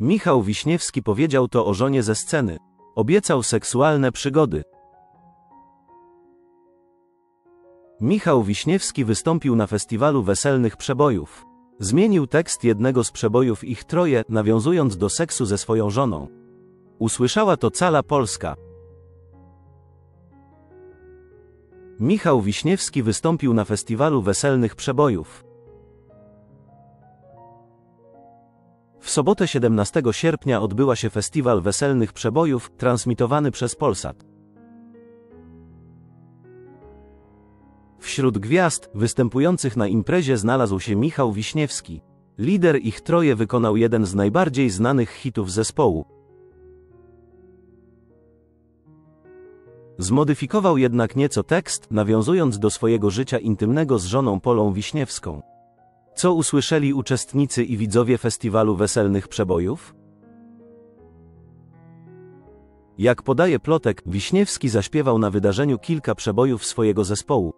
Michał Wiśniewski powiedział to o żonie ze sceny. Obiecał seksualne przygody. Michał Wiśniewski wystąpił na festiwalu weselnych przebojów. Zmienił tekst jednego z przebojów ich troje, nawiązując do seksu ze swoją żoną. Usłyszała to cała Polska. Michał Wiśniewski wystąpił na festiwalu weselnych przebojów. W sobotę 17 sierpnia odbyła się festiwal weselnych przebojów, transmitowany przez Polsat. Wśród gwiazd występujących na imprezie znalazł się Michał Wiśniewski. Lider ich troje wykonał jeden z najbardziej znanych hitów zespołu. Zmodyfikował jednak nieco tekst, nawiązując do swojego życia intymnego z żoną Polą Wiśniewską. Co usłyszeli uczestnicy i widzowie festiwalu weselnych przebojów? Jak podaje plotek, Wiśniewski zaśpiewał na wydarzeniu kilka przebojów swojego zespołu.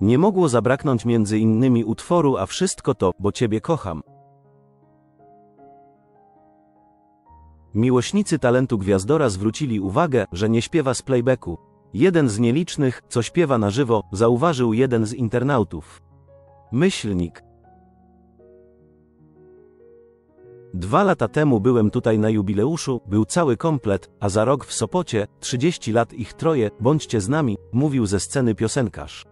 Nie mogło zabraknąć między innymi utworu A wszystko to, bo Ciebie kocham. Miłośnicy talentu Gwiazdora zwrócili uwagę, że nie śpiewa z playbacku. Jeden z nielicznych, co śpiewa na żywo, zauważył jeden z internautów. Myślnik. Dwa lata temu byłem tutaj na jubileuszu, był cały komplet, a za rok w Sopocie, 30 lat ich troje, bądźcie z nami, mówił ze sceny piosenkarz.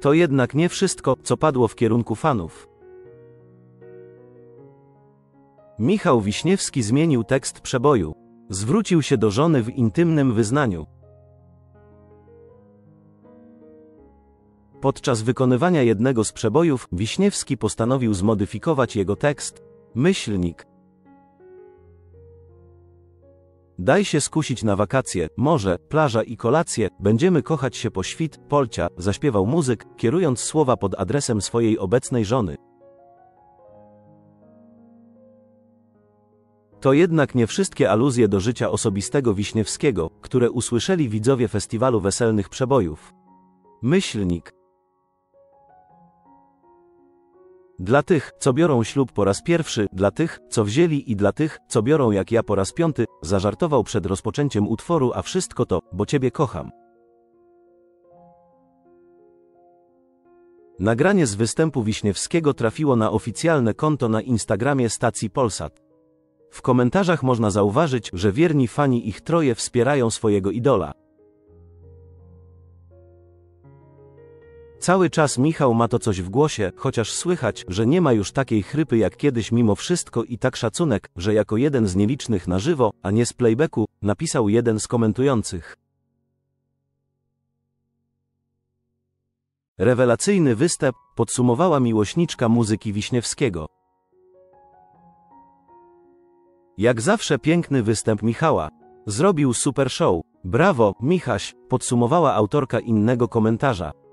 To jednak nie wszystko, co padło w kierunku fanów. Michał Wiśniewski zmienił tekst przeboju. Zwrócił się do żony w intymnym wyznaniu. Podczas wykonywania jednego z przebojów, Wiśniewski postanowił zmodyfikować jego tekst. Myślnik. Daj się skusić na wakacje, morze, plaża i kolacje, będziemy kochać się po świt, Polcia, zaśpiewał muzyk, kierując słowa pod adresem swojej obecnej żony. To jednak nie wszystkie aluzje do życia osobistego Wiśniewskiego, które usłyszeli widzowie festiwalu weselnych przebojów. Myślnik. Dla tych, co biorą ślub po raz pierwszy, dla tych, co wzięli i dla tych, co biorą jak ja po raz piąty, zażartował przed rozpoczęciem utworu, a wszystko to, bo Ciebie kocham. Nagranie z występu Wiśniewskiego trafiło na oficjalne konto na Instagramie stacji Polsat. W komentarzach można zauważyć, że wierni fani ich troje wspierają swojego idola. Cały czas Michał ma to coś w głosie, chociaż słychać, że nie ma już takiej chrypy jak kiedyś mimo wszystko i tak szacunek, że jako jeden z nielicznych na żywo, a nie z playbacku, napisał jeden z komentujących. Rewelacyjny występ podsumowała miłośniczka muzyki Wiśniewskiego. Jak zawsze piękny występ Michała. Zrobił super show. Brawo, Michaś, podsumowała autorka innego komentarza.